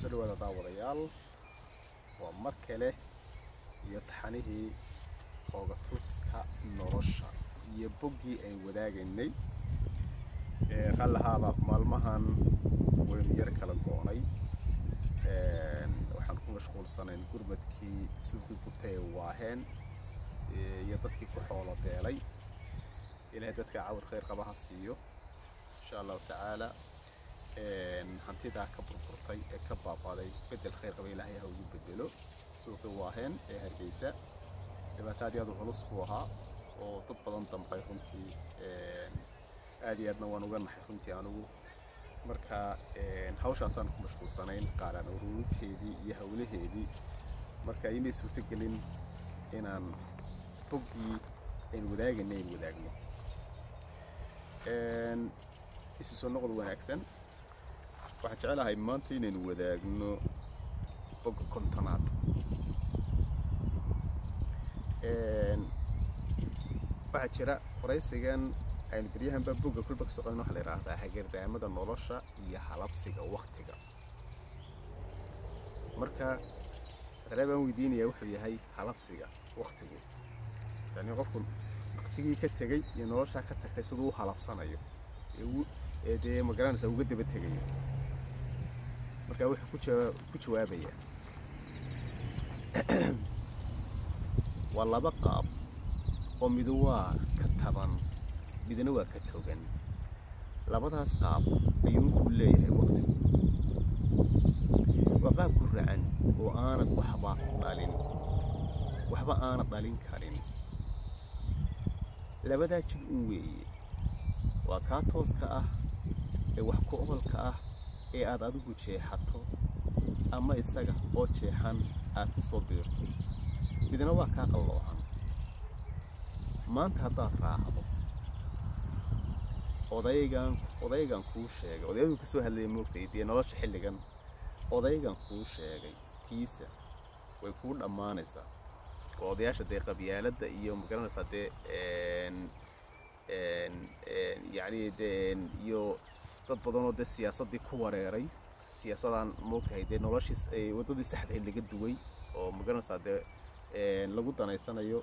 soo dhawaada daawadayaal waa mar kale iyo taxanihii oogatuska nolosha iyo boggii aan wadaagaynay qallahaada maalmahan waynu yar kala go'nay waxaan ku mashquulsanayn gurmadkii sulkii gubtay ee waaheen iyo dadkii ku xoolo beelay ilaahay dadka cawad khayr qaba ha siiyo insha allahu tacaala hantidaa ka burburtay ee ka baabaaday bedel khayr qaba ilaahay ha ugu bedelo. Suuqii waaheen ee hargeysa. Dhibaato aad iyo aad u culus buu ahaa oo dad badan damqay runtii aad iyo aadna waan uga naxay runtii anigu. Marka hawshaasaan ku mashquulsanayn qaaraan ururinteedii iyo hawlaheedii. Marka inay suurtogelin inaan boggii ayn wadaagayna ayn wadaagno. Isu soo noqod wanaagsan waxaan jecelahay maanta inaynu wadaagno bogga kontonaad waxaa jira waraysigan aynu beryahanba bogga kulba ka socon waxa la yidhaahdaa hagardaamada nolosha iyo halabsiga waktiga marka matale baan weydiinayaa wuxuu yahay halabsiga waktigu yani qofku waktigii ka tegey iyo noloshaa ka tagtay siduu u halabsanayo ee dee magaranaysa uga daba tegayo marka wuxuu ku jawaabayaa waa laba qaab oo midu waa ka taban midna waa ka togan. Labadaas qaab ayuunkuu leeyahay waktigu waa qaab ku racan oo aanad waxba dhalin waxba aanad dhalin karin. Labadaa jid un weeye. Waa kaa tooska ah ee wax ku oolka ah ee aad adigu jeexato ama isaga oo jeexan aad ku soo biirto. Midna waa kaa qalloocan maanta haddaad raacdo odaygan odaygan kuu sheegay. Odayadu ka soo hadlaya moogtay dee nolosha xilligan. Odaygan kuu sheegay tiisa way kuu dhammaanaysaa. Waa odayaasha dee qabyaaladda iyo ma garanaysaa dee yacni dee iyo dad badanoo dee siyaasaddii ku wareeray siyaasadaan moogtahay dee noloshii waddadii saxdahayd laga duway oo ma garanaysaa dee lagu danaysanayo.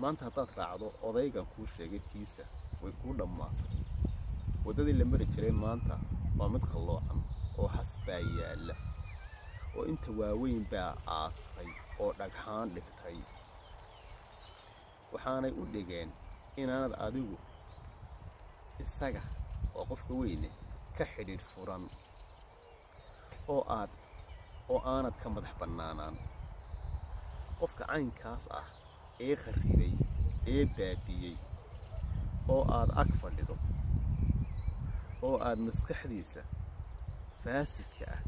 Maanta haddaad raacdo odaygan kuu sheegay tiisa way kuu dhammaatay. Waddadii la mari jiray maanta waa mid qalloocan oo has baa yaalla oo inta waaweyn baa aastay oo dhagxaan dhigtay. Waxaanay u dhigeen inaanad adigu isaga oo qofka weyne ka xidhiidh furan oo aad oo aanad ka madax bannaanaan. Qofka caynkaas ah ee qarribay ee baabiyey oo aad ag fadhido oo aad maskaxdiisa faasidka ah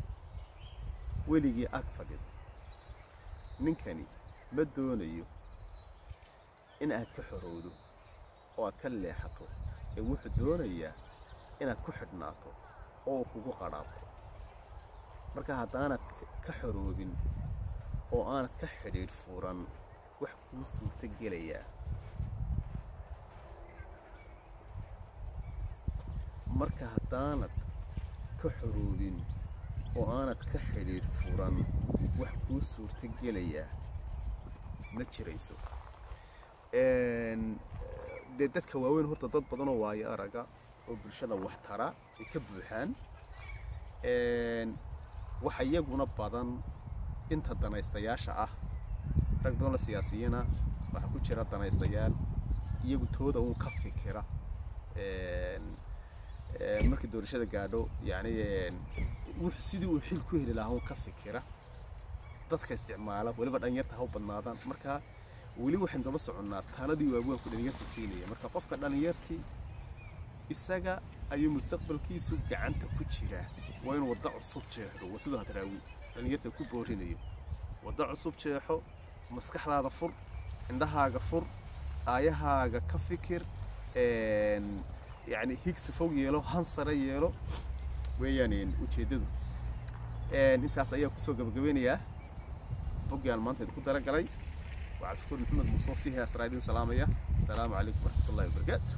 weligii ag fadhido ninkani ma doonayo in aad ka xorowdo oo aad ka leexato ee wuxuu doonayaa inaad ku xidhnaato oo kugu qadhaabto marka haddaanad ka xoroobin oo aanad ka xidhiidh furan wax kuu suurto gelayaa marka haddaanad ka xoroobin oo aanad ka xidhiidh furan wax kuu suurto gelayaa ma jirayso dee dadka waaweyn horta dad badanoo waayo araga oo bulshada wax tara ay ka buuxaan waxa iyaguna badan inta danaystayaasha ah rag badanoo siyaasiyiina waxaa ku jira danaystayaal iyagu tooda uun ka fikira. Markii doorashada gaadho yani sidii uu xil ku heli lahaa uun ka fikira. Dadka isticmaala weliba dhalinyarta ha u badnaadaan. Marka weli waxaynu daba soconnaa taladii waaweynku dhalinyarta siinaya. Marka qofka dhalinyartii isaga ayuu mustaqbalkiisu gacanta ku jiraa. Waa inuu waddo cusub jeexdo. Waa siduu hadraawi dhalinyarta ku boorinayo waddo cusub jeexo maskaxdaada fur indhahaaga fur aayahaaga ka fikir yacni higsi fog yeelo hansare yeelo weeyaan ujeeddadu. Intaas ayaa ku soo gabagabeynayaa boggi aan maanta idinku dalagalay وعبد الشكور محمد مصوصي هي أسرائيل سلامية. السلام عليكم ورحمة الله وبركاته.